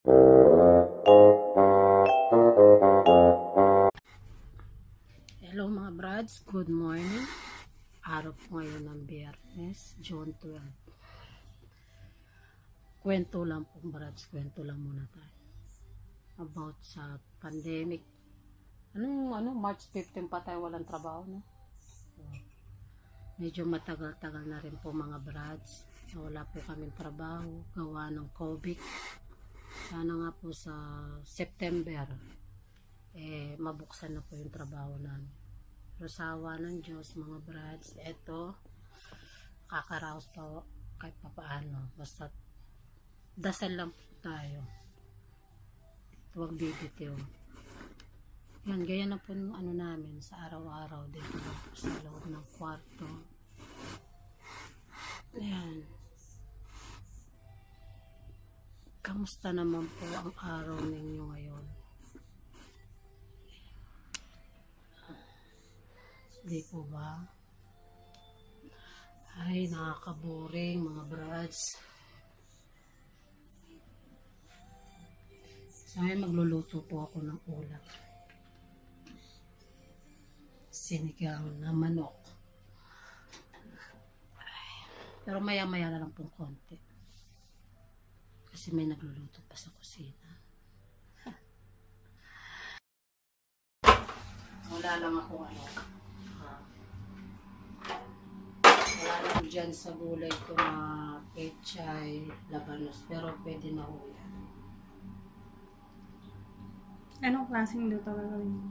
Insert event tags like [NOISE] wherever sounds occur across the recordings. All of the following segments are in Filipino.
Hello mga brads, good morning. Araw po ngayon ng biyernes, June 12. Kwento lang po brads, kwento lang muna tayo. About sa pandemic. Anong, ano, March 15 pa tayo walang trabaho, no? Medyo matagal-tagal na rin po mga brads. Wala po kaming trabaho, gawa ng COVID. Sana nga po sa September, eh, mabuksan na po yung trabaho namin. Pero sa awa ng Diyos, mga brads, eto, kakaraos pa kahit papaano. Basta, dasal lang po tayo. Huwag bibitiw. Yan, gaya na po yung ano namin sa araw-araw dito sa loob ng kwarto. Ayan. Kamusta naman po ang araw ninyo ngayon? Di po ba? Ay, nakakaboring mga brads. Ngayon, magluluto po ako ng ulam. Sinigang na manok. Ay, pero maya-maya na lang pong konti. Kasi may nagluluto pa sa kusina. Wala lang ako ano. wala lang dyan sa gulay ko na pechay, labanos. Pero pwede na ho yan. Anong klaseng luto gagawin mo?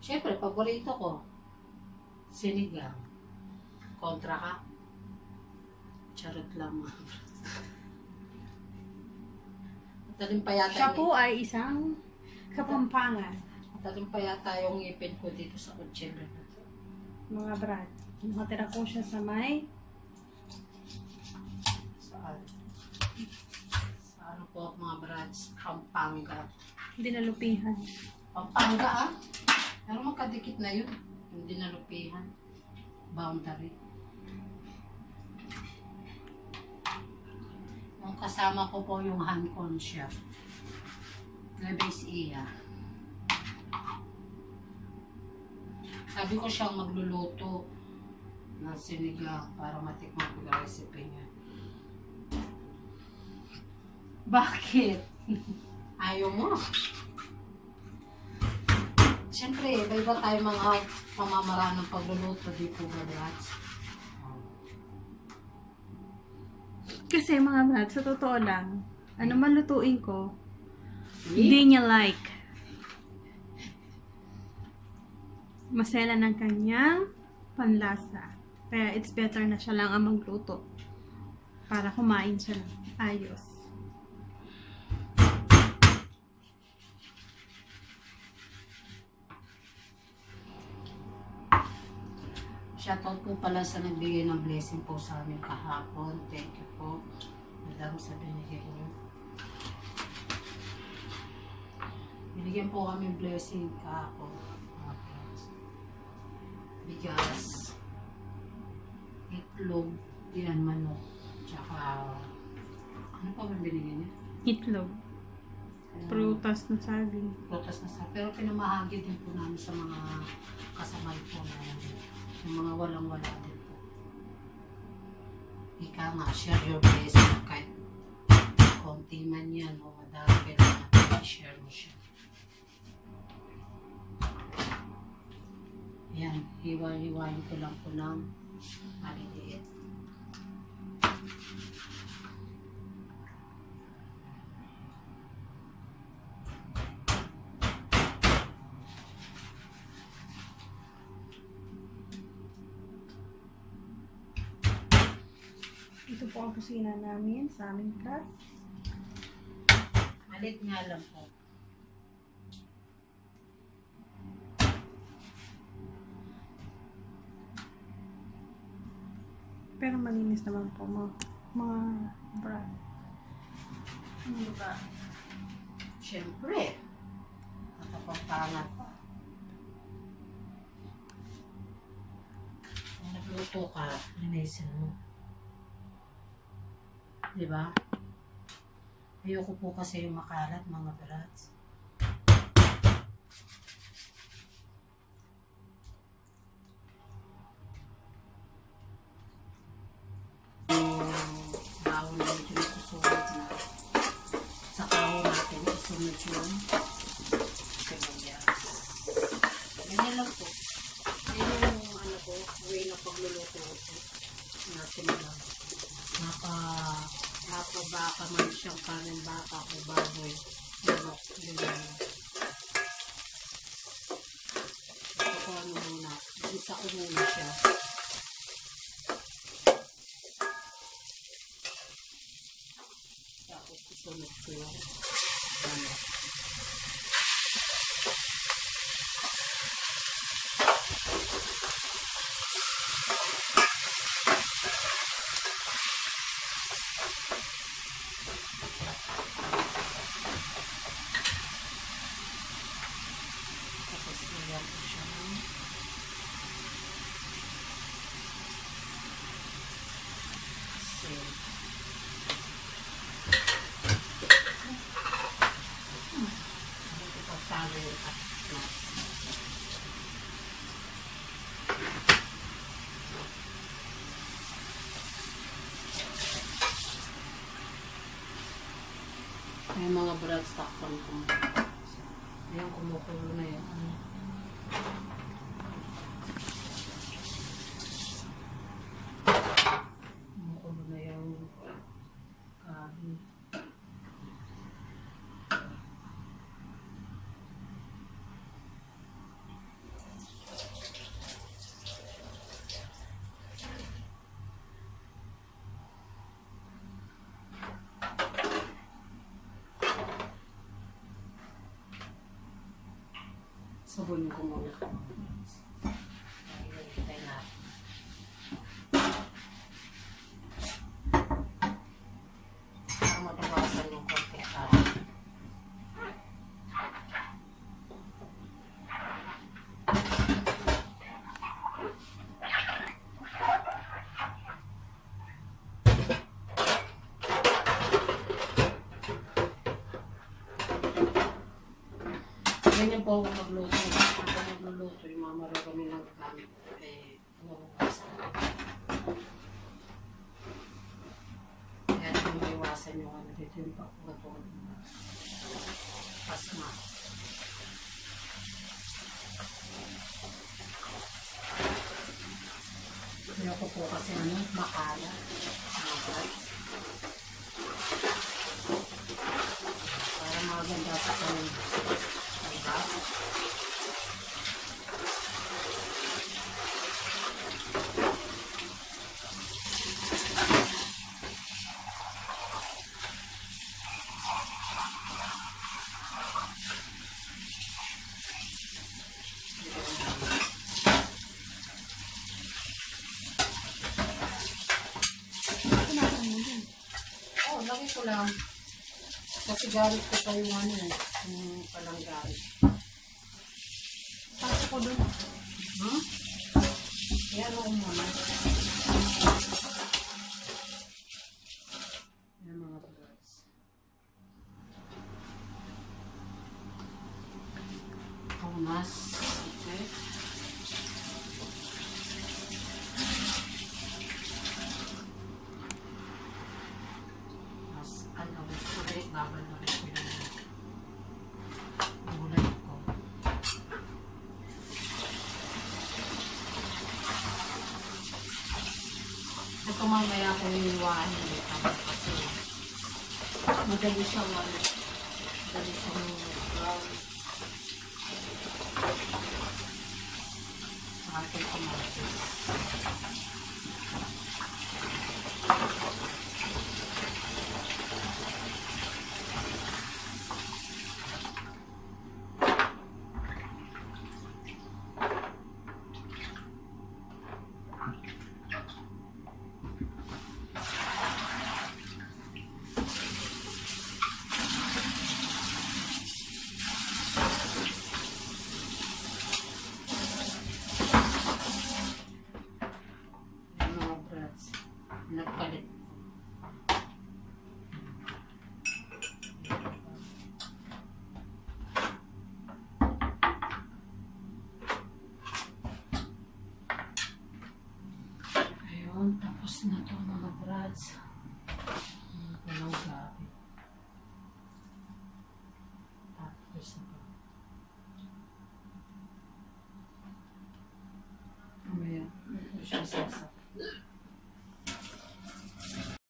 Siyempre, paborito ko. Sinigang. Kontra ka? Charot lang mga Matalim pa yata Siya po ay isang kapampangan, Matalim pa yata yung ngipin ko dito sa kutsero mga brad. Nakatira po siya sa may Saan? Sa ano po mga brads? Pampanga. dinalupihan. Pampanga ah? Pero magkadikit na yun. Yung dinalupihan. Boundary. Yung kasama ko po yung Hancon chef. Labis iya. Sabi ko siyang magluluto ng sinigang para matikman ko yung recipe niya. Bakit? [LAUGHS] Ayaw mo? Siyempre, iba-iba tayo mga pamamaraan ng pagluluto dito, Brats. Kasi mga brad, sa totoo lang, ano man lutuin ko, hindi niya like. Masela ng kanyang panlasa. Kaya it's better na siya lang ang magluto. Para kumain siya ng ayos. Shoutout po pala sa nagbigay ng blessing po sa amin kahapon. Thank you po. Madam sa binigay niyo. Binigyan po kami blessing kahapon. Bigas. Itlog. Yan manok. Tsaka ano pa ba binigyan niya? Itlog. Prutas na saging. Prutas na sa pero pinamahagi din po namin sa mga kasamay po namin. Mga walang-wala din po. Ika nga, share your blessing kahit konti man yan o madami kailangan i-share mo siya. Yan, hiwa-hiwain ko lang po ng maliliit. Ito po ang kusina namin sa aming flat. Malit nga lang po. Pero malinis naman po mga, mga brand. Ano ba? Siyempre. Nakapagpangat pa. Nagluto ka, linisin mo. Di ba? Ayoko po kasi yung makalat mga brats. Muna siya. Tapos isunod ko yung ano. Tapos lagyan ko siya ng asin. Hindi ko talo yung atlas. May mga bread ko. Ayan, kumukulo na yan. Ano? Kumukulo na yung kanin. Sabunin ko muna. Ayun, hintay natin. Para mabawasan yung konti kanin. Ganyan po ako magluto. Ako magluluto, yung mga marami ng gamit. Eh, nabukasan. Kaya yung maiwasan yung ano dito yung pagkugatong pasma. Ayoko po kasi ano, makala. Makat. Para maganda sa kanil. Diba? Oo, oh, lagi ko lang. Kasi galit ko pa yung ano eh. Yung palang galit. Pasok ko dun. Hmm? Yan ako muna. Mga birds. Punas. Okay. Mas, ano, kulay, babal na rin ko yung gulay ko. Ito mamaya ko niliwahin dito kasi madali siyang ano, madali siyang brown. Sa ating kamatis. Tapos na to mga brads. Ano gabi. Tapos na to. Mamaya, ito siya sasap.